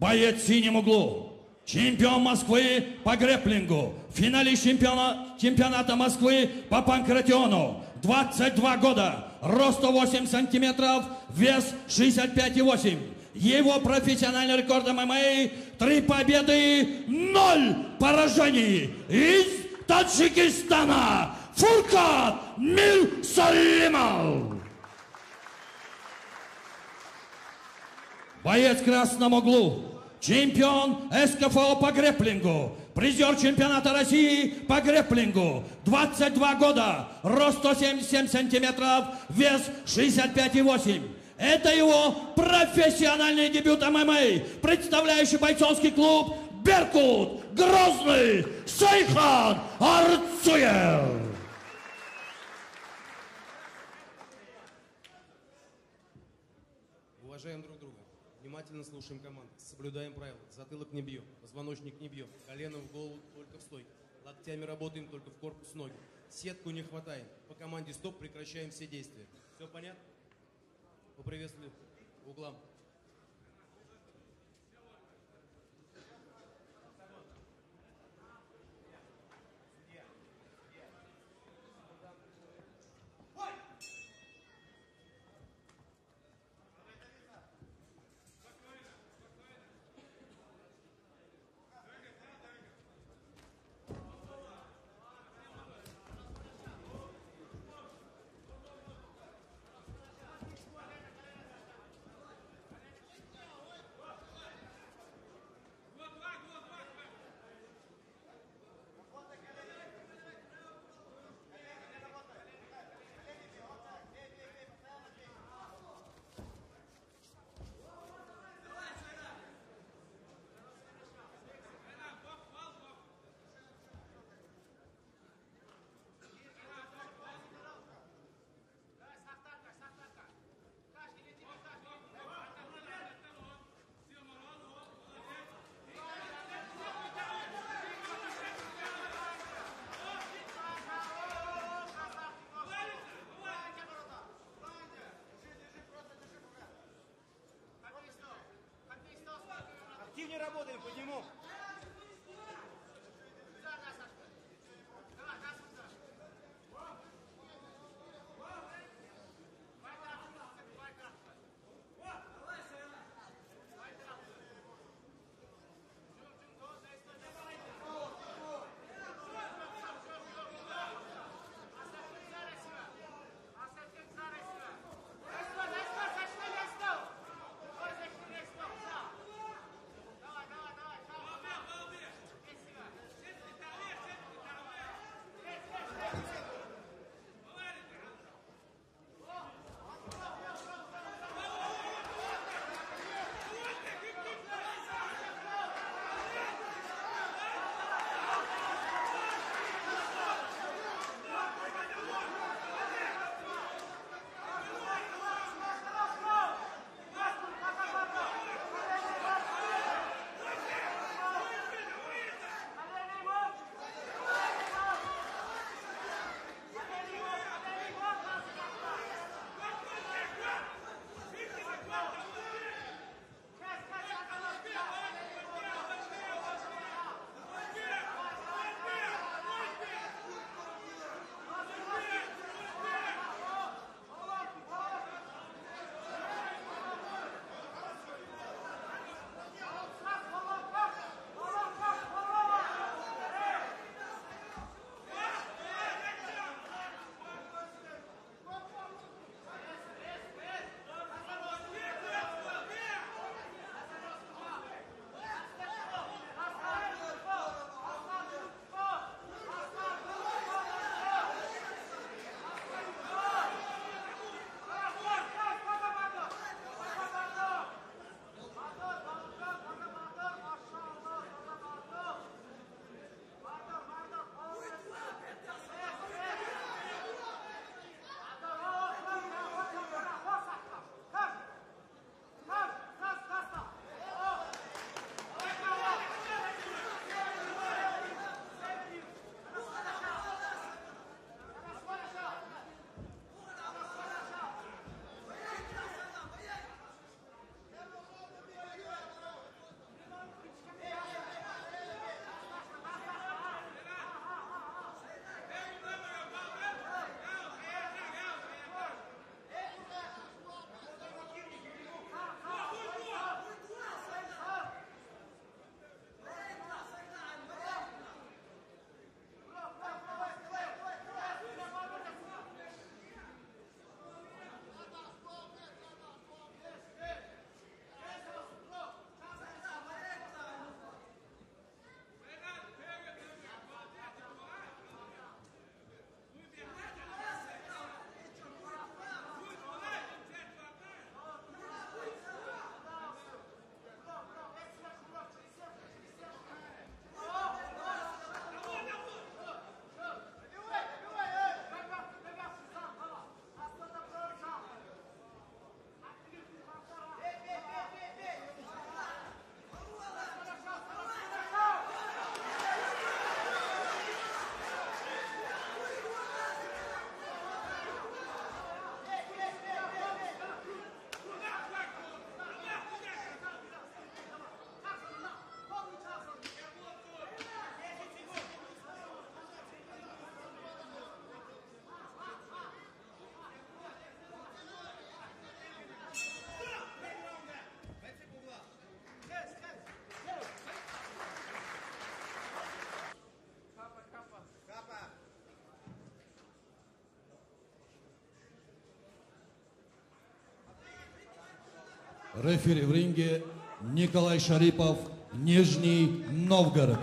Боец в синем углу. Чемпион Москвы по грэплингу. Финалист чемпиона, чемпионата Москвы по панкратиону. 22 года. Рост 108 сантиметров. Вес 65,8. Его профессиональный рекорд ММА – три победы, ноль поражений. Из Таджикистана Фуркат Мирсалимов. Боец в красном углу. Чемпион СКФО по грэплингу. Призер чемпионата России по грэплингу. 22 года. Рост 177 сантиметров. Вес 65,8. Это его профессиональный дебют ММА, представляющий бойцовский клуб «Беркут» Грозный Сайхан Арцуев. Уважаем друг друга. Внимательно слушаем команду. Соблюдаем правила. Затылок не бьем, позвоночник не бьем. Колено в голову только в стойке. Локтями работаем только в корпус ноги. Сетку не хватаем. По команде стоп прекращаем все действия. Все понятно? Поприветствую углам. Активнее работаем, подниму. Рефери в ринге Николай Шарипов, Нижний Новгород.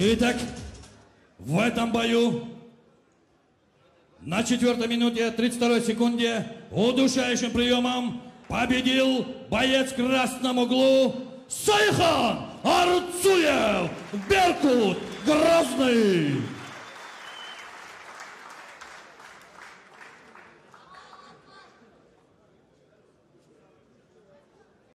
Итак, в этом бою на четвертой минуте 32 секунде удушающим приемом Победил боец в красном углу Сайхан Арцуев, Беркут, Грозный.